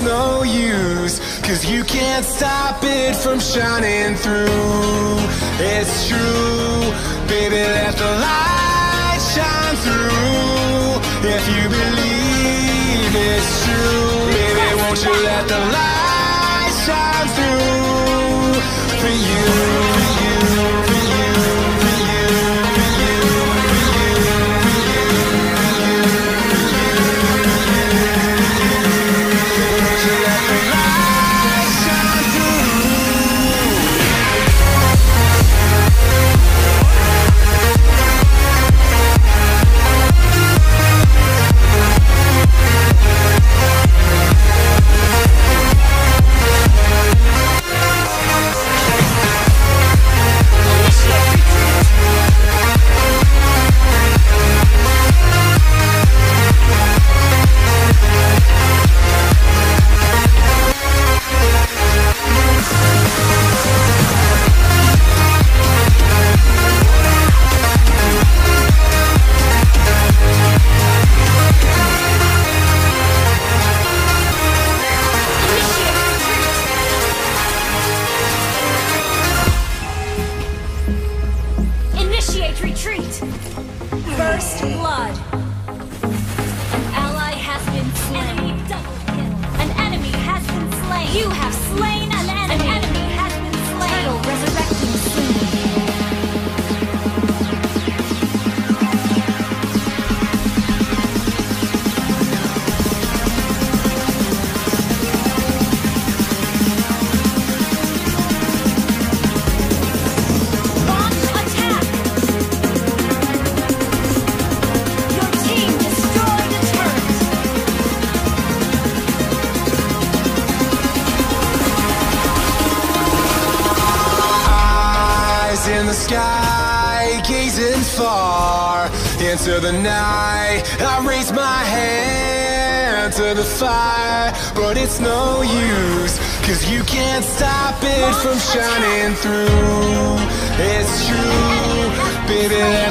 snow from shining through. It's true, baby.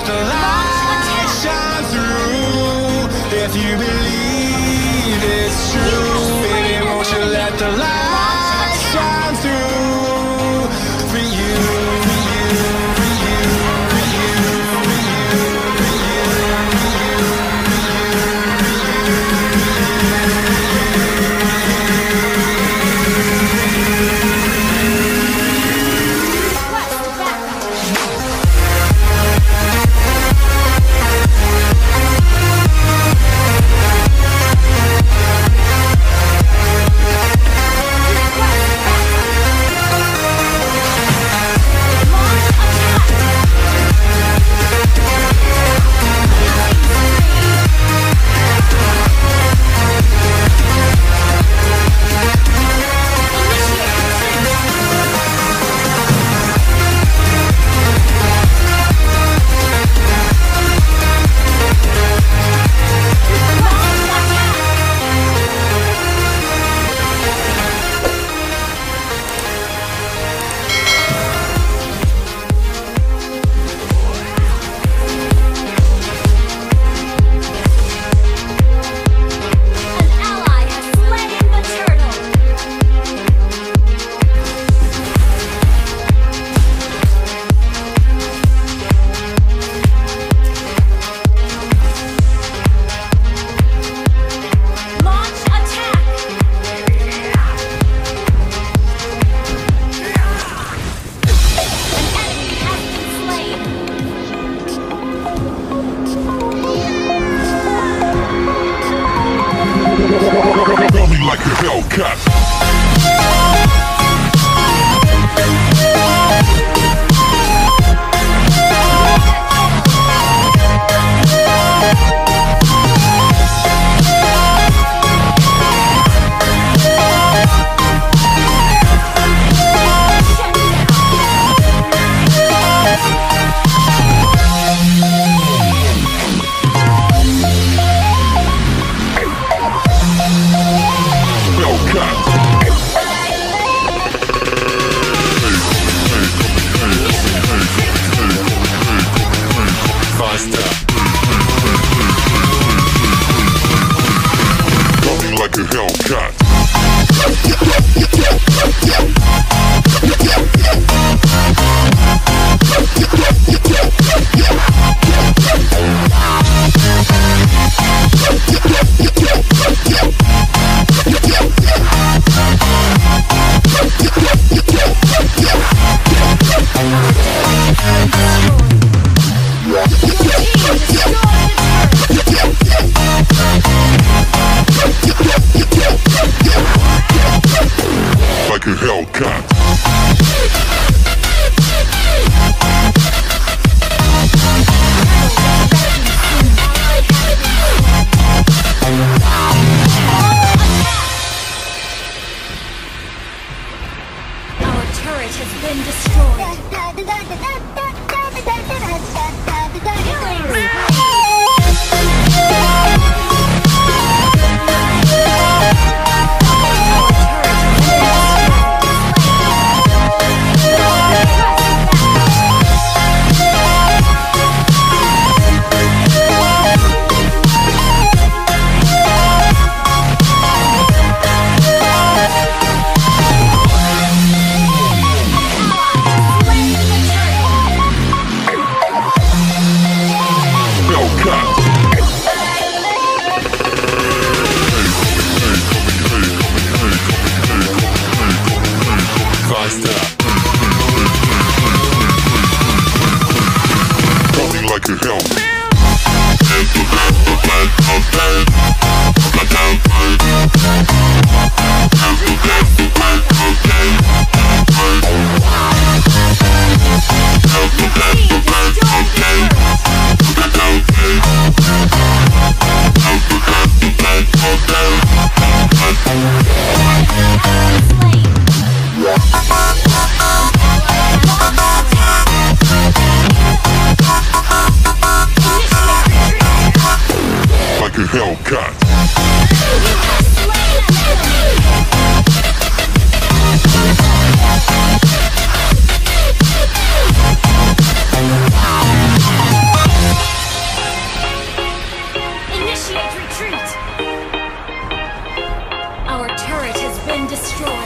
Destroyed.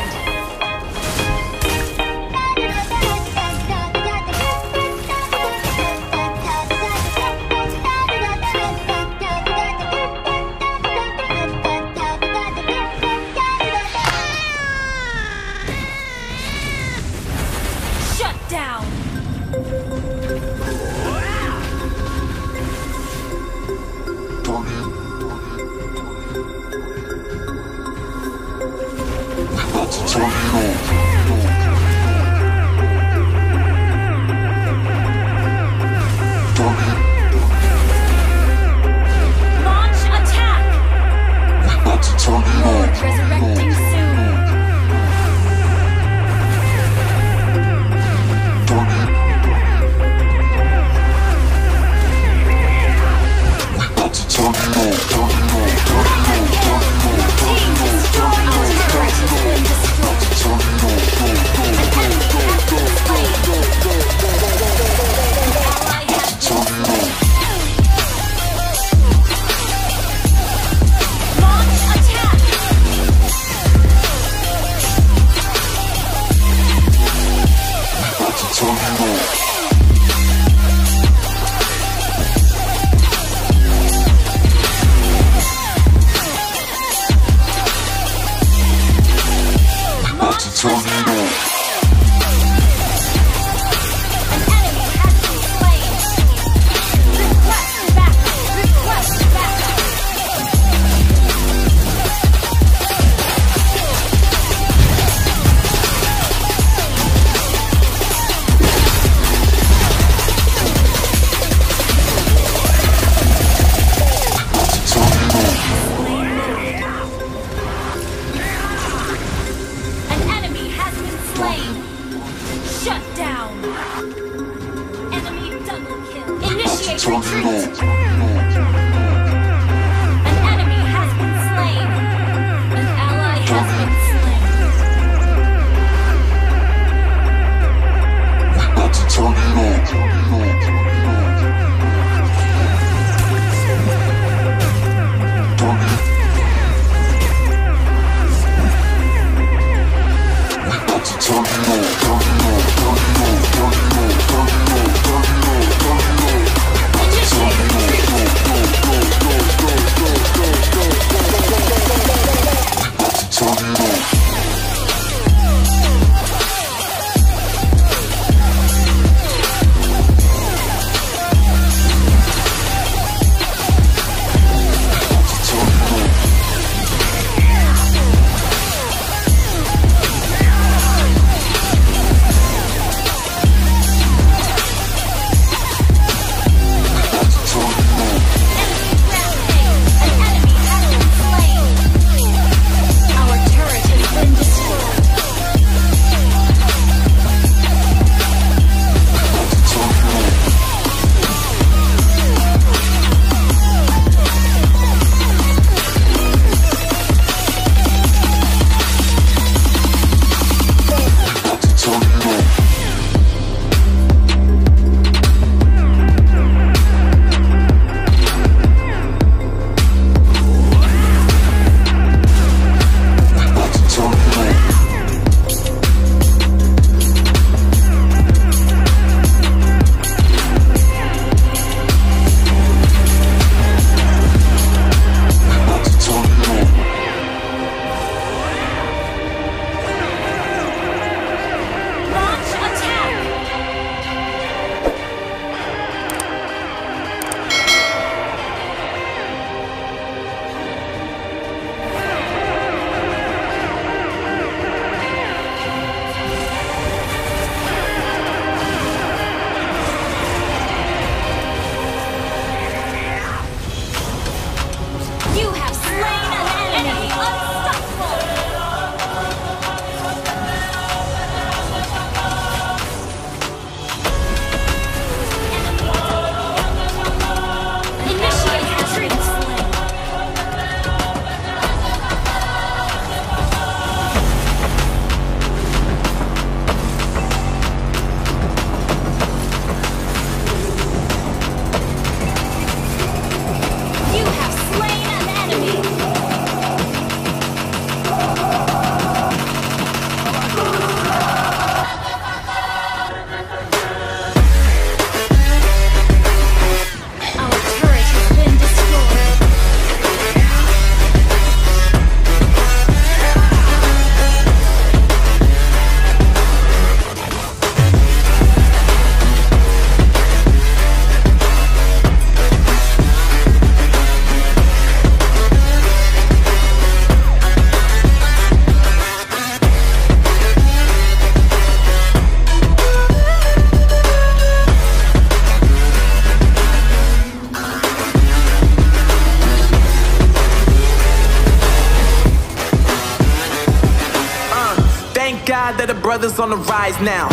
on the rise now.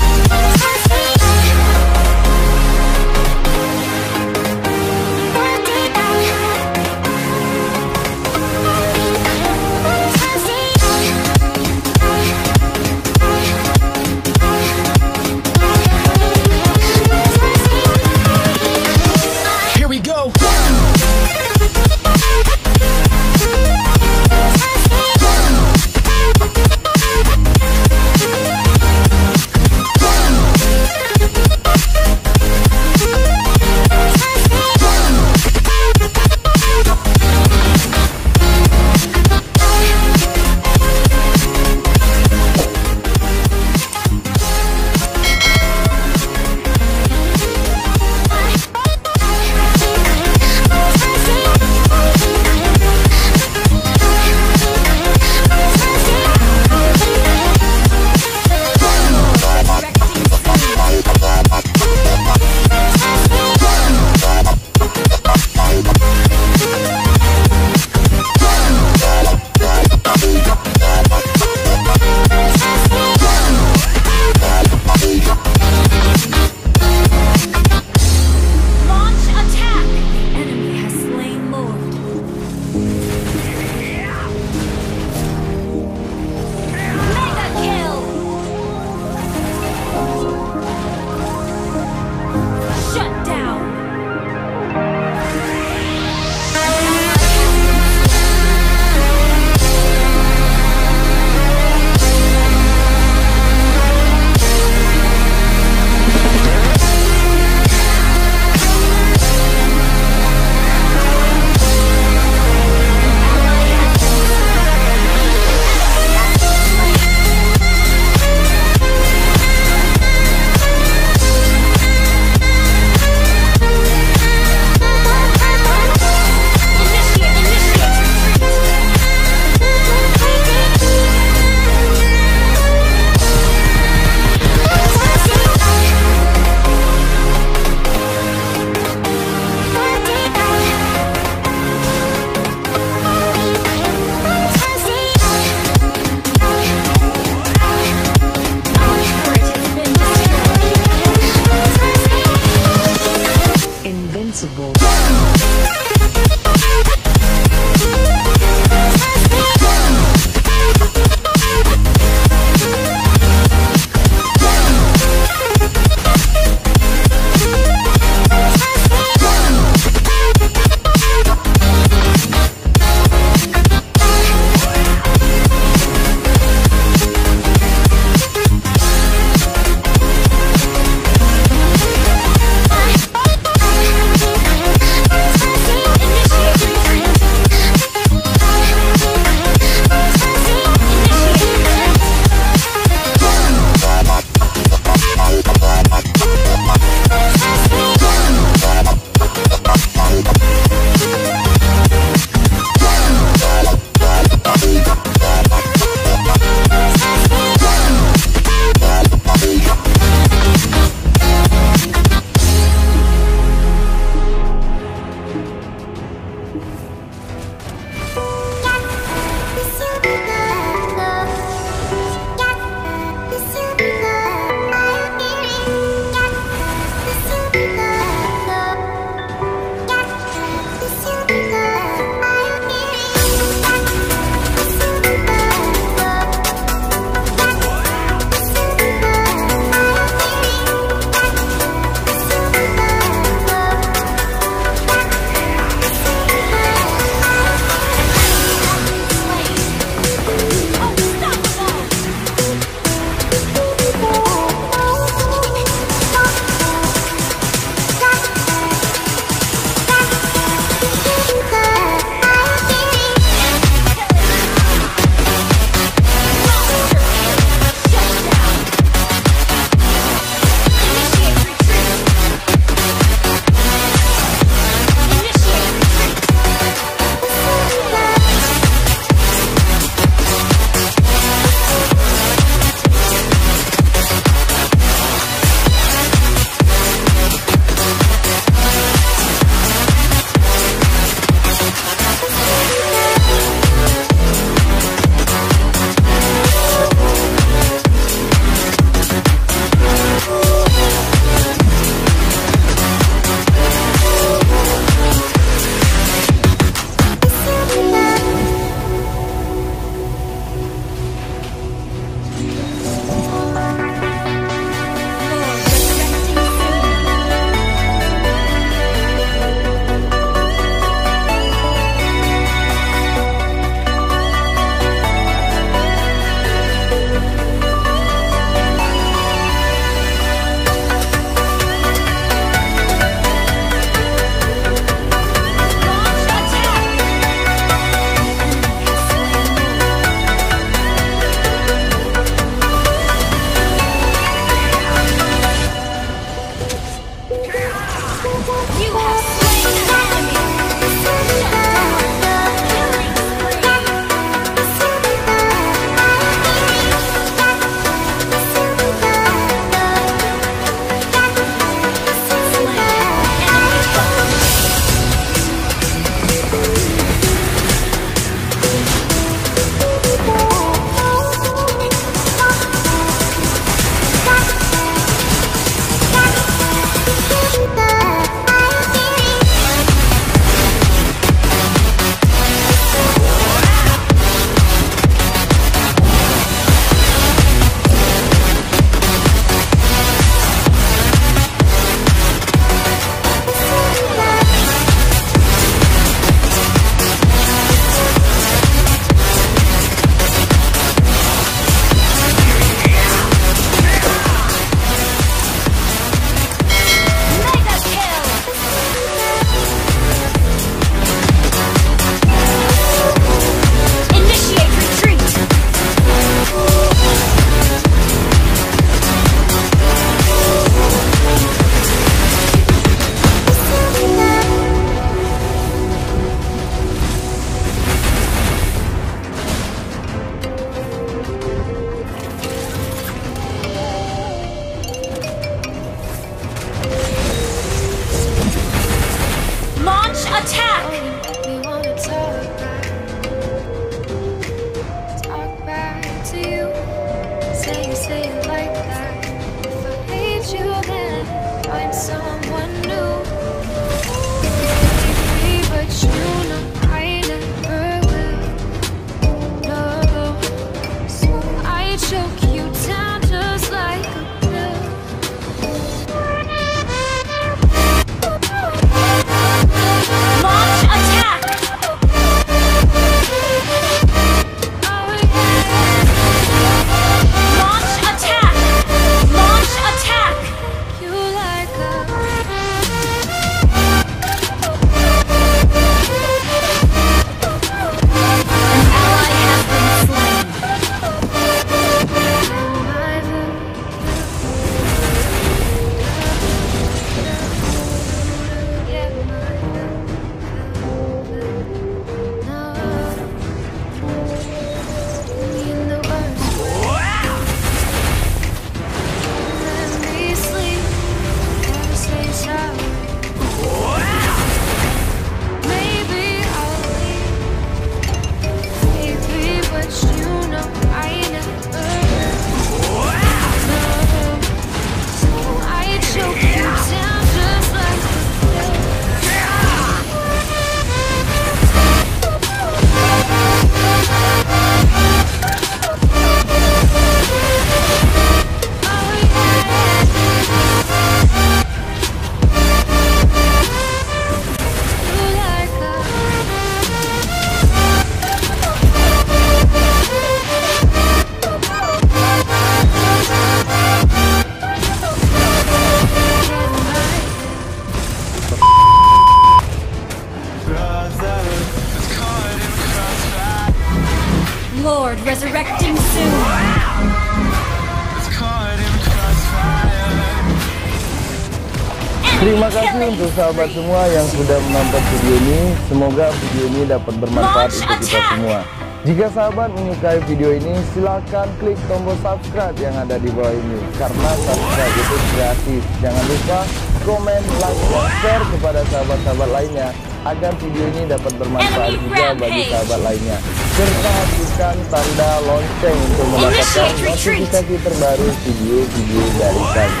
Terima kasih untuk sahabat semua yang sudah menonton video ini. Semoga video ini dapat bermanfaat untuk kita semua. Jika sahabat menyukai video ini, silakan klik tombol subscribe yang ada di bawah ini. Karena subscribe itu gratis. Jangan lupa komen, like, dan share kepada sahabat-sahabat lainnya agar video ini dapat bermanfaat juga bagi sahabat lainnya. Serta aktifkan tanda lonceng untuk mendapatkan notifikasi terbaru video-video dari kami.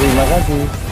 Terima kasih.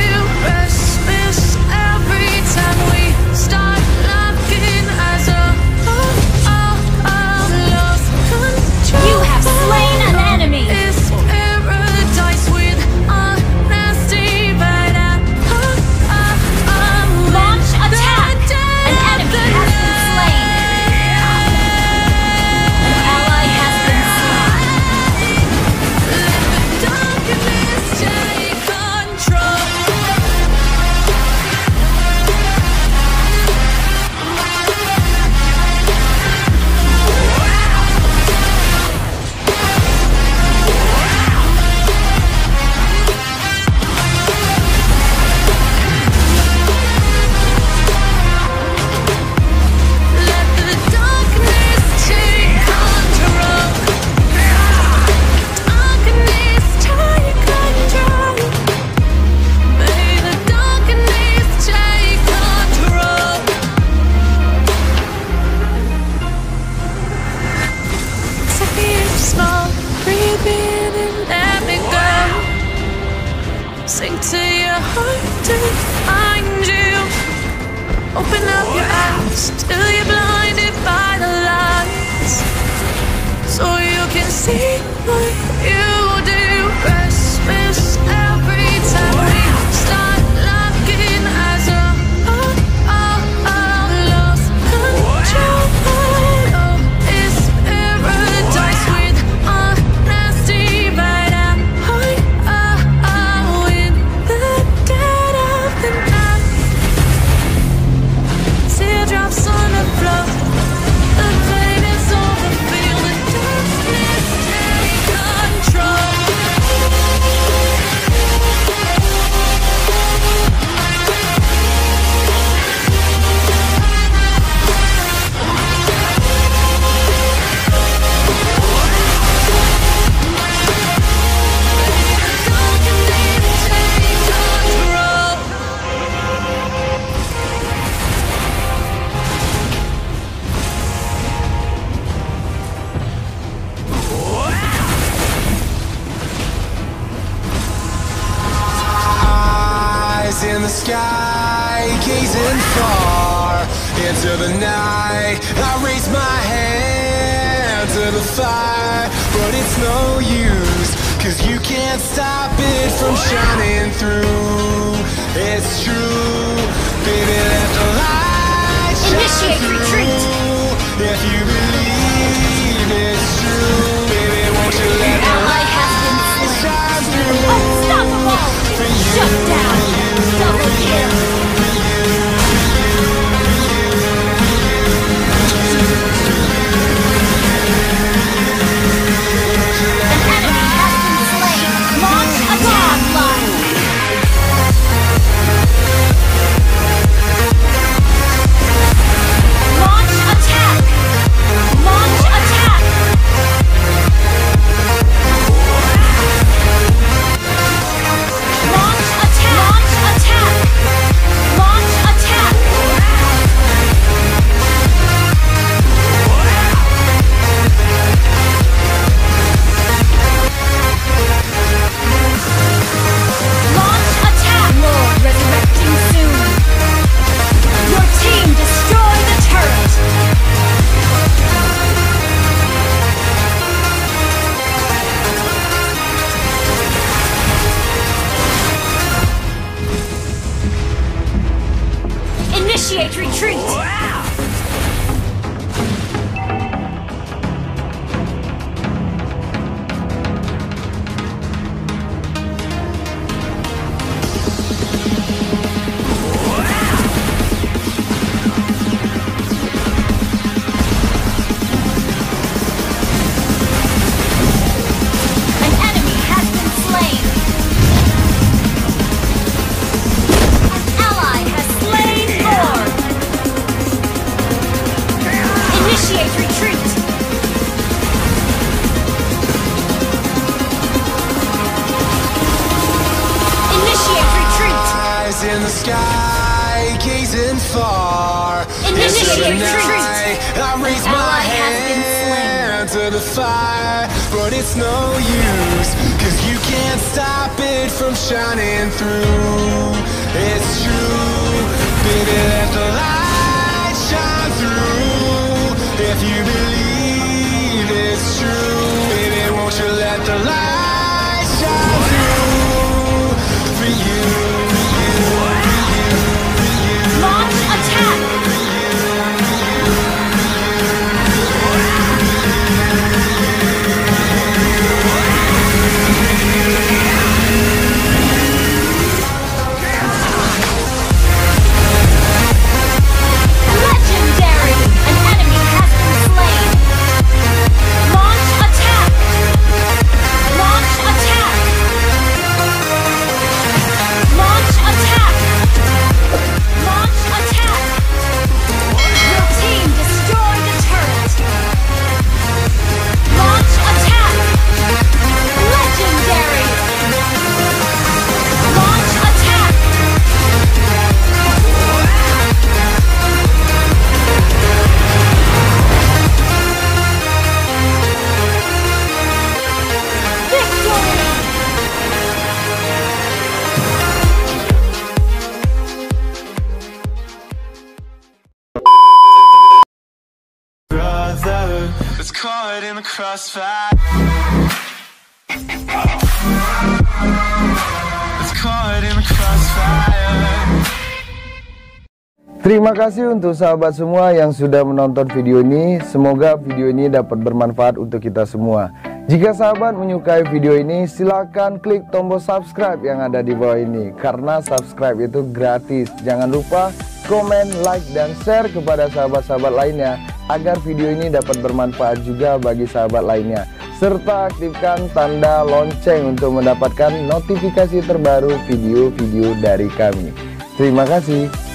sky, gazing far into the night. I raise my hand to the fire, but it's no use, cause you can't stop it from shining through. It's true, baby, let the light shine Initiate through. retreat. If you believe it's true, baby, won't you let the Ally has been light shine through? Unstoppable! Shut down! yeah. Has been hand to the fire, but it's no use, cause you can't stop it from shining through. It's true, baby, let the light shine through. If you believe Terima kasih untuk sahabat semua yang sudah menonton video ini. Semoga video ini dapat bermanfaat untuk kita semua. Jika sahabat menyukai video ini, silakan klik tombol subscribe yang ada di bawah ini. Karena subscribe itu gratis. Jangan lupa komen, like, dan share kepada sahabat-sahabat lainnya agar video ini dapat bermanfaat juga bagi sahabat lainnya. Serta aktifkan tanda lonceng untuk mendapatkan notifikasi terbaru video-video dari kami. Terima kasih.